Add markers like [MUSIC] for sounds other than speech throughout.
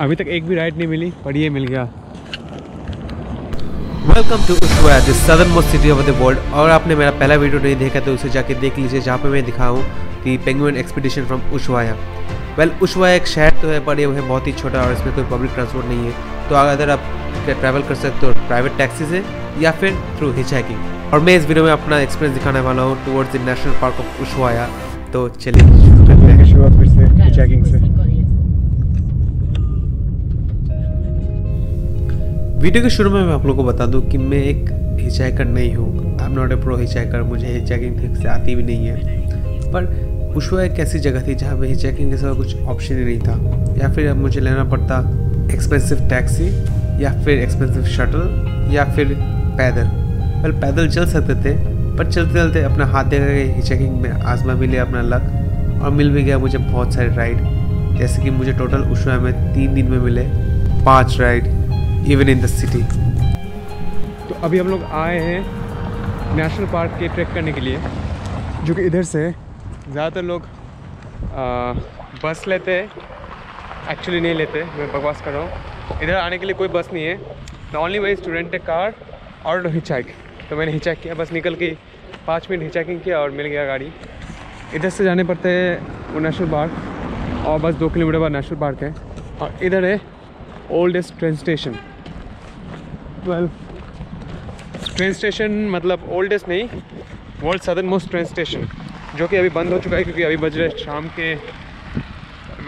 अभी तक एक भी राइड नहीं मिली पर ये मिल गया। Welcome to Ushuaia the southern most city of the world और आपने मेरा पहला वीडियो नहीं देखा तो उसे जाके देख लीजिए जहाँ पे मैं दिखाऊँ the penguin expedition from Ushuaia well Ushuaia एक शहर तो है पर ये है बहुत ही छोटा और इसमें कोई पब्लिक ट्रांसपोर्ट नहीं है। तो अगर आप ट्रैवल कर सकते हो प्राइवेट टैक्सी से या फिर थ्रू हिच और मैं इस वीडियो में अपना एक्सपीरियंस दिखाने वाला हूँ towards the national park of Ushuaia तो चलिए शुरू करते हैं। शुरुआत फिर से चेकिंग से। वीडियो के शुरू में मैं आप लोगों को बता दूँ कि मैं एक हिचाइकर नहीं हूँ। I am not a pro hitchhiker मुझे हिचाइकिंग ठीक से आती भी नहीं है। पर उशवा एक ऐसी जगह थी जहाँ पे हिचाइकिंग के सिवा कुछ ऑप्शन ही नहीं था। या फिर अब मुझे लेना पड़ता एक्सपेंसिव टैक्सी या फिर एक्सपेंसिव शटल या फिर पैदल। वेल पैदल चल सकते थे, पर चलते चलते अपना हाथ दे गए हिचाइकिंग में आजमा भी लिया अपना लक और मिल भी गया मुझे बहुत सारे राइड जैसे कि मुझे टोटल उशवा में तीन दिन में मिले, पाँच ride even in the city तो अभी हम लोग आए हैं नेशनल पार्क के ट्रैक करने के लिए, जो कि इधर से ज़्यादातर लोग बस लेते हैं। एक्चुअली नहीं लेते, मैं बकवास कर रहा हूँ। इधर आने के लिए कोई बस नहीं है। The only way student a car और हिचाइक तो मैंने हिचाइक किया बस निकल के पाँच मिनट हिचाइकिंग किया और मिल गया गाड़ी। इधर से जाने पड़ते हैं वो नेशनल पार्क और बस दो किलोमीटर बाद नेशनल पार्क है। और इधर है oldest train station well train station मतलब ओल्डेस्ट नहीं world southern most train station जो कि अभी बंद हो चुका है क्योंकि अभी बज रहे शाम के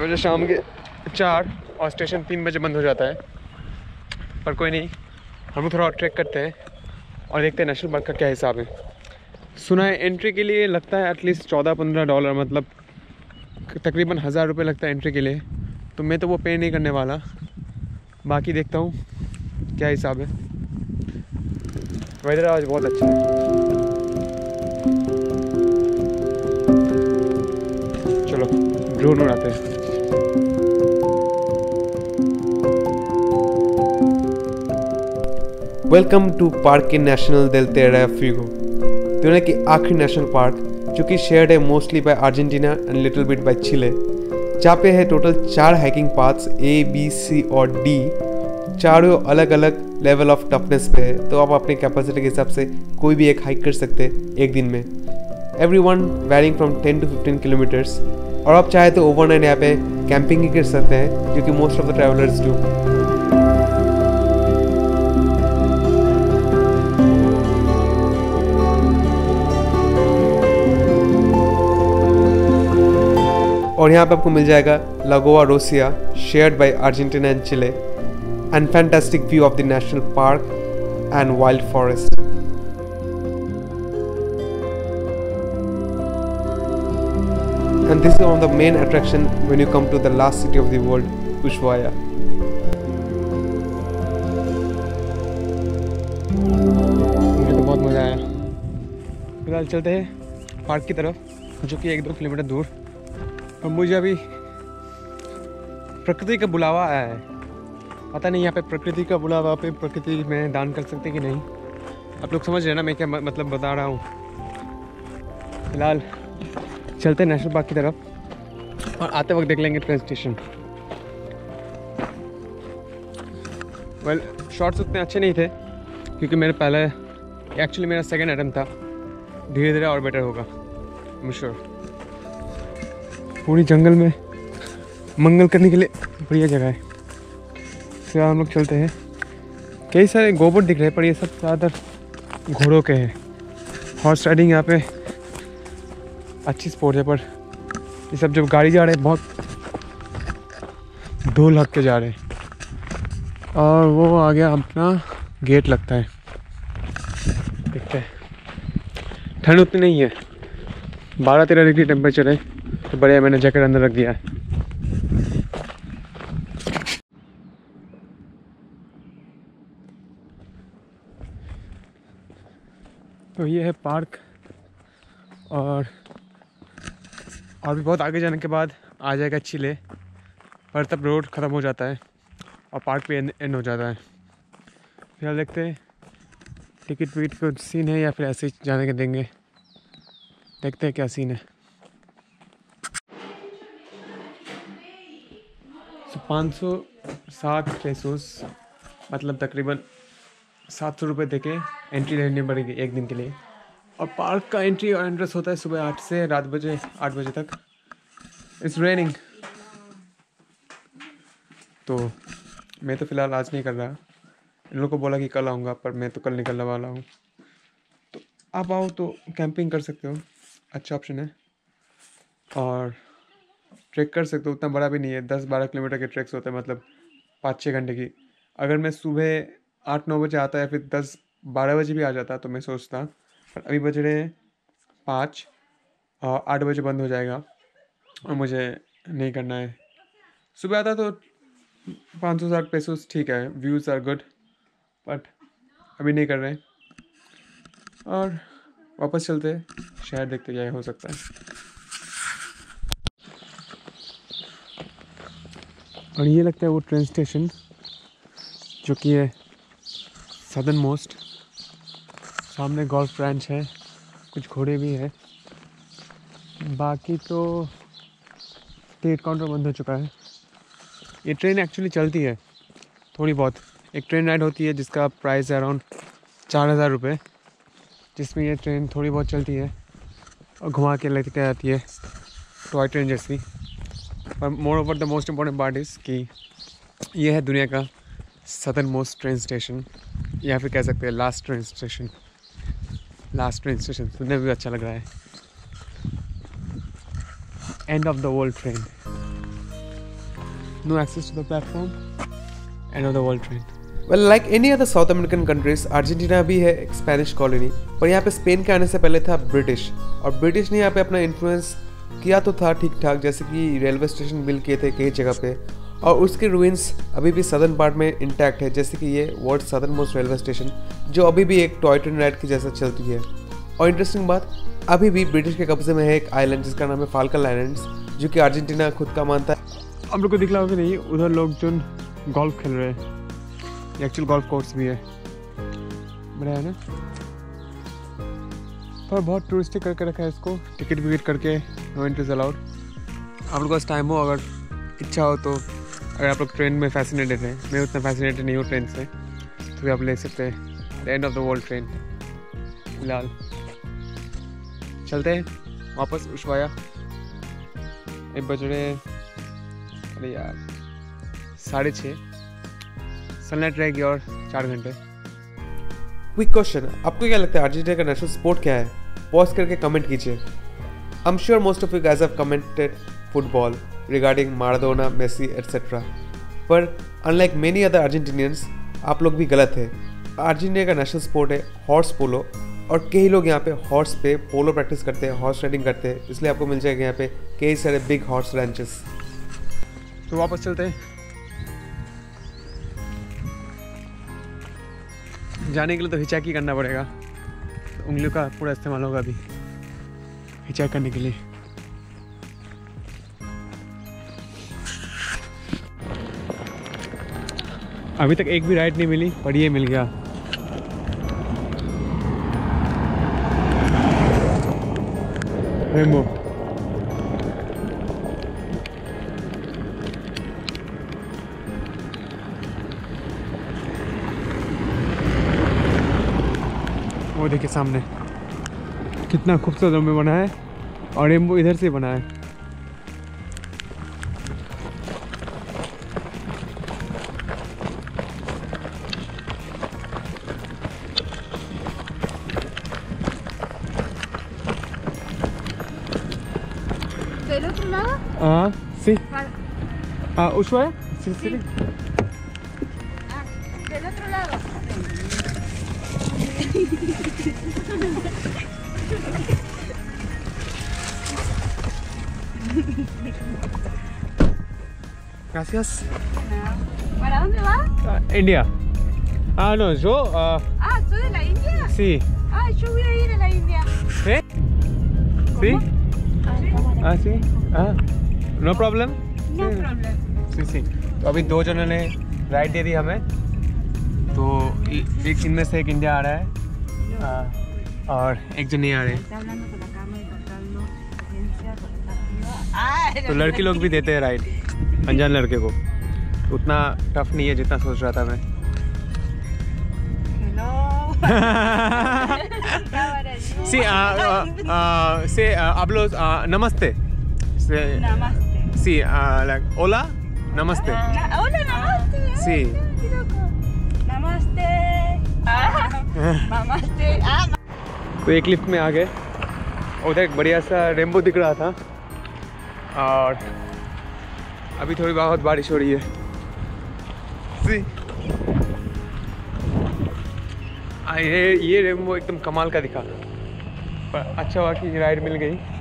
बजे शाम के चार और स्टेशन तीन बजे बंद हो जाता है। पर कोई नहीं, हम थोड़ा ट्रैक करते हैं और देखते हैं नेशनल पार्क का क्या हिसाब है। सुना है एंट्री के लिए लगता है एटलीस्ट चौदह पंद्रह डॉलर मतलब तकरीबन हज़ार रुपये लगता है एंट्री के लिए। तो मैं तो वो पे नहीं करने वाला। बाकी देखता हूँ। क्या हिसाब है? वेदर आज बहुत अच्छा है। चलो ड्रोन उड़ाते हैं। Welcome to park in national del Tierra Fuego दुनिया की आखिरी नेशनल पार्क जो कि शेयर्ड है mostly by Argentina and little bit by Chile जहाँ पे है टोटल चार hiking paths A B C और डी चारों अलग अलग लेवल ऑफ़ टफनेस पे है तो आप अपनी कैपेसिटी के हिसाब से कोई भी एक हाइक कर सकते हैं एक दिन में। Every one varying from ten to fifteen kilometres और आप चाहे तो ओवरनाइट यहाँ पे कैंपिंग ही कर सकते हैं, जो कि most of the travellers do और यहाँ पे आपको मिल जाएगा लगोवा Russia shared by Argentina and Chile and fantastic view of the national park and wild forest. And this is one of the main attraction when you come to the last city of the world, Ushuaia. मुझे तो बहुत मज़ा आया फिलहाल चलते हैं park की तरफ जो कि एक दो किलोमीटर दूर और मुझे अभी प्रकृति का बुलावा आया है पता नहीं यहाँ पे प्रकृति का बुलावा पे प्रकृति में दान कर सकते कि नहीं। आप लोग समझ रहे ना मैं क्या मतलब बता रहा हूँ। फ़िलहाल चलते हैं नेशनल पार्क की तरफ़ और आते वक्त देख लेंगे ट्रेन स्टेशन वेल शॉर्ट्स उतने अच्छे नहीं थे, क्योंकि मेरे पहले एक्चुअली मेरा सेकेंड अटैम्प था। धीरे धीरे और बेटर होगा श्योर पूरी जंगल में मंगल करने के लिए बढ़िया जगह है। फिर हम लोग चलते हैं। कई सारे गोबर दिख रहे हैं, पर ये सब ज़्यादातर घोड़ों के हैं। हॉर्स राइडिंग यहाँ पे अच्छी स्पोर्ट है, पर ये सब जब गाड़ी जा रहे हैं, बहुत दो लग के जा रहे हैं। और वो आ गया अपना गेट लगता है। देखते हैं। ठंड उतनी नहीं है। बारह तेरह डिग्री टेम्परेचर है तो बढ़िया मैंने जैकेट अंदर रख दिया है। तो ये है पार्क और और भी बहुत आगे जाने के बाद आ जाएगा चिले। पर तब रोड ख़त्म हो जाता है और पार्क भी एंड हो जाता है। फिर देखते हैं, टिकट विकट का सीन है या फिर ऐसे ही जाने के देंगे। देखते हैं क्या सीन है। पाँच सौ साठ पेसोस मतलब तकरीबन सात सौ रुपये दे के एंट्री लेनी पड़ेगी एक दिन के लिए। और पार्क का एंट्री और एंट्रेंस होता है सुबह आठ से रात बजे, आठ बजे तक। इट्स रेनिंग तो मैं तो फ़िलहाल आज नहीं कर रहा। इन लोगों को बोला कि कल आऊँगा, पर मैं तो कल निकलने वाला हूँ। तो आप आओ तो कैंपिंग कर सकते हो। अच्छा ऑप्शन है। और ट्रैक कर सकते हो, उतना बड़ा भी नहीं है। दस बारह किलोमीटर के ट्रैक्स होते हैं मतलब पाँच छः घंटे की। अगर मैं सुबह आठ नौ बजे आता या फिर दस बारह बजे भी आ जाता तो मैं सोचता पर अभी बज रहे हैं पाँच और आठ बजे बंद हो जाएगा और मुझे नहीं करना है। सुबह आता तो पाँच सौ साठ पैसों ठीक है व्यूज़ आर गुड बट अभी नहीं कर रहे और वापस चलते शहर देखते क्या हो सकता है। और ये लगता है वो ट्रेन स्टेशन जो कि है सदर्न मोस्ट सामने गोल्फ ब्रांच है, कुछ घोड़े भी हैं। बाकी तो टिकट काउंटर बंद हो चुका है। ये ट्रेन एक्चुअली चलती है, थोड़ी बहुत। एक ट्रेन राइड होती है, जिसका प्राइस है अराउंड चार हज़ार रुपये जिसमें ये ट्रेन थोड़ी बहुत चलती है और घुमा के लेके आती है टॉय ट्रेन जैसी। और moreover the most important part is कि ये है दुनिया का सदर्न मोस्ट ट्रेन स्टेशन या फिर कह सकते हैं last train station last train station सुनने में भी अच्छा लग रहा है. End of the world train no access to the platform end of the world train well like any other South American countries Argentina भी है एक स्पेनिश कॉलोनी पर यहाँ पे स्पेन के आने से पहले था ब्रिटिश और ब्रिटिश ने यहाँ पे अपना इन्फ्लुएंस किया तो था ठीक ठाक जैसे कि रेलवे स्टेशन बिल्ड किए थे कई जगह पे. और उसके रूइंस अभी भी सदर्न पार्ट में इंटैक्ट है, जैसे कि ये world southern most railway station जो अभी भी एक टॉय ट्रेन राइड की जैसा चलती है। और इंटरेस्टिंग बात, अभी भी ब्रिटिश के कब्जे में है एक आइलैंड जिसका नाम है फाल्कन आइलैंड्स जो कि अर्जेंटीना खुद का मानता है। आप लोग को दिख रहा नहीं, उधर लोग जो गोल्फ खेल रहे हैं एक्चुअल गोल्फ कोर्स भी है। बढ़िया है ना? पर बहुत टूरिस्टिक करके रखा है इसको टिकट विकेट करके नो एंट्रीज अलाउड आप लोग पास टाइम हो, अगर इच्छा हो तो अगर आप लोग ट्रेन में फैसिनेटेड हैं, मैं उतना फैसिनेटेड नहीं हूँ ट्रेन से तो भी आप ले सकते हैं. End of the world train फ़िलहाल. चलते हैं. वापस उशवाया. एक बज रहे अरे यार. साढ़े छः सनलाइट रहेगी और चार घंटे. क्विक क्वेश्चन आपको क्या लगता है अर्जेंटीना का नेशनल स्पोर्ट क्या है? पॉज करके कमेंट कीजिए. I'm sure most of you guys have commented football regarding Maradona, Messi, etc. पर अनलाइक मेनी अदर अर्जेंटीनियंस आप लोग भी गलत है। अर्जेंटीना का नेशनल स्पोर्ट है हॉर्स पोलो और कई लोग यहाँ पे हॉर्स पे पोलो प्रैक्टिस करते हैं हॉर्स राइडिंग करते हैं। इसलिए आपको मिल जाएगा यहाँ पे कई सारे बिग हॉर्स रैंचेस तो वापस चलते हैं। जाने के लिए तो हिचाकी करना पड़ेगा। तो उंगलियों का पूरा इस्तेमाल होगा अभी। चेक करने के लिए। अभी तक एक भी राइड नहीं मिली, पर ये मिल गया। रेमो वो देखिए सामने। कितना खूबसूरत में बना है, और रेमबो इधर से बना है। Ah, Ushuaia? Sí, sí. Sí. Ah, del otro lado. Gracias. ¿Para dónde vas? Ah, India. Ah, no, yo, ah, Ah, ¿tú de la India? sí. Ah, yo voy a ir a la India. ¿Sí? ¿Sí? Ah, sí. Ah, no problem. No सी सी। तो अभी दो जनों ने ride दे दी हमें। तो एक इनमें से एक इंडिया आ रहा है। आ, और एक जन नहीं आ रहे तो लड़की लोग भी देते हैं राइड अनजान लड़के को। उतना टफ नहीं है जितना सोच रहा था मैं। [LAUGHS] सी से आप लोग नमस्ते। से Namaste. सी लाइक ओला नमस्ते Na- hola, namaste. Sí. Qué loco. Namaste. Ah, namaste. Ah, तो एक लिफ्ट में आ गए उधर एक बढ़िया सा रेम्बो दिख रहा था और अभी थोड़ी बहुत बारिश हो रही है सी ये ये रेम्बो एकदम कमाल का दिखा पर अच्छा हुआ कि राइड मिल गई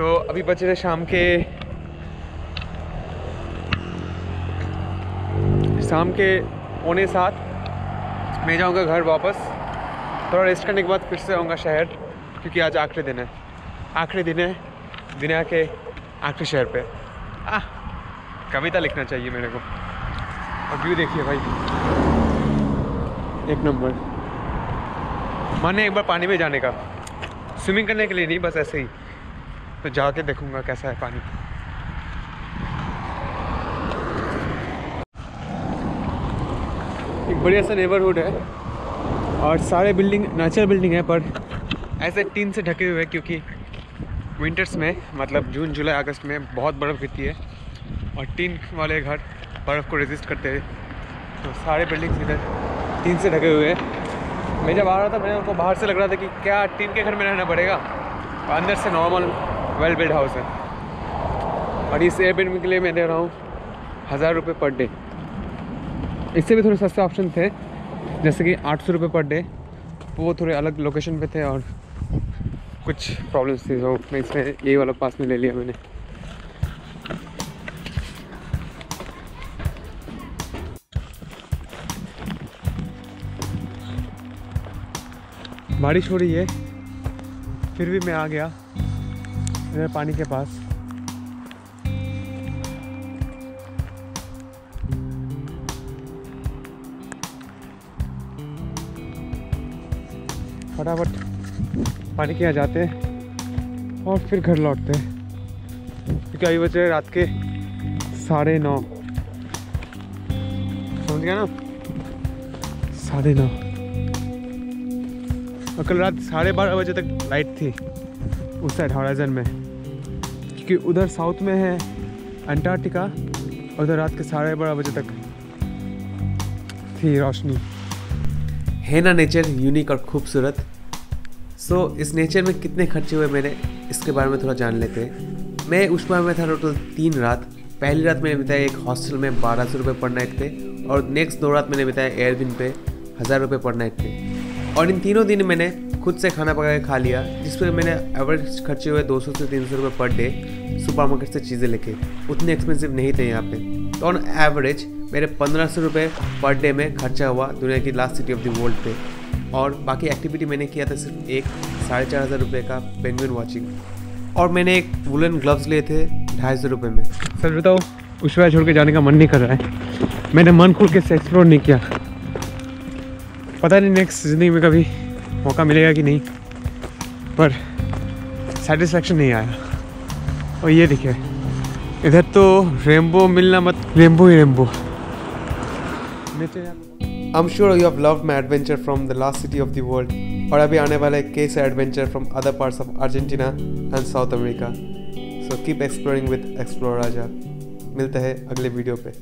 तो अभी बचे थे शाम के शाम के पौने सात। मैं जाऊँगा घर वापस। थोड़ा रेस्ट करने के बाद फिर से आऊँगा शहर, क्योंकि आज आखिरी दिन है। आखिरी दिन है दुनिया के आखिरी शहर पे। आह, कविता लिखना चाहिए मेरे को। और व्यू देखिए भाई। एक नंबर। माने एक बार पानी में जाने का। स्विमिंग करने के लिए नहीं, बस ऐसे ही। तो जाके देखूँगा कैसा है पानी। एक बढ़िया सा नेबरहुड है और सारे बिल्डिंग नेचुरल बिल्डिंग है, पर ऐसे टीन से ढके हुए हैं क्योंकि विंटर्स में मतलब जून जुलाई अगस्त में बहुत बर्फ़ गिरती है और टीन वाले घर बर्फ़ को रेजिस्ट करते हैं। तो सारे बिल्डिंग्स इधर टीन से ढके हुए हैं। मैं जब आ रहा था, मैंने उनको बाहर से लग रहा था कि क्या टीन के घर में रहना पड़ेगा। अंदर से नॉर्मल वेल बिल्ड हाउस है। और इस एयरबेंड के लिए मैं दे रहा हूँ हज़ार रुपये पर डे। इससे भी थोड़े सस्ते ऑप्शन थे, जैसे कि आठ सौ रुपये पर डे। वो थोड़े अलग लोकेशन पे थे और कुछ प्रॉब्लम्स थी तो मैं इसमें यही वाला पास में ले लिया मैंने। बारिश हो रही है, फिर भी मैं आ गया। इधर पानी के पास। फटाफट पानी के यहाँ जाते हैं और फिर घर लौटते हैं। क्योंकि अभी बजे रात के साढ़े नौ। समझ गया ना? साढ़े नौ। और कल रात साढ़े बारह बजे तक लाइट थी, उस साइड हॉराइजन में। क्योंकि उधर साउथ में है अंटार्कटिका और उधर रात के साढ़े बारह बजे तक थी रोशनी। है ना नेचर यूनिक और खूबसूरत। सो so, इस नेचर में कितने खर्चे हुए मैंने इसके बारे में थोड़ा जान लेते हैं। मैं उस बार में था टोटल तीन रात। पहली रात मैंने बिताया एक हॉस्टल में बारह सौ रुपये पर नाइट पे और नेक्स्ट दो रात मैंने बिताया एयरबिन पे हज़ार रुपये पर नाइट पे। और इन तीनों दिन मैंने खुद से खाना पका के खा लिया, जिस पर मैंने एवरेज खर्चे हुए 200 से 300 रुपये पर डे सुपर मार्केट से चीज़ें लेके। उतने एक्सपेंसिव नहीं थे यहाँ पे। तो ऑन एवरेज मेरे पंद्रह सौ रुपये पर डे में खर्चा हुआ दुनिया की last city of the world पे। और बाकी एक्टिविटी मैंने किया था सिर्फ़ एक, साढ़े चार हज़ार रुपये का पेंगुइन वॉचिंग और मैंने एक वुलन ग्लव्स लिए थे ढाई सौ रुपये में। सर बताओ उशवा छोड़ के जाने का मन नहीं कर रहा है। मैंने मन खोल के एक्सप्लोर नहीं किया। पता नहीं नेक्स्ट ज़िंदगी में कभी मौका मिलेगा कि नहीं, पर सेटिस्फेक्शन नहीं आया। और ये देखिए, इधर तो रेम्बो मिलना मत Rambo he Rambo I am sure you have loved my adventure from the last city of the world और अभी आने वाला है case adventure from other parts of Argentina and South America so keep exploring with explore Raja मिलते हैं अगले video पे।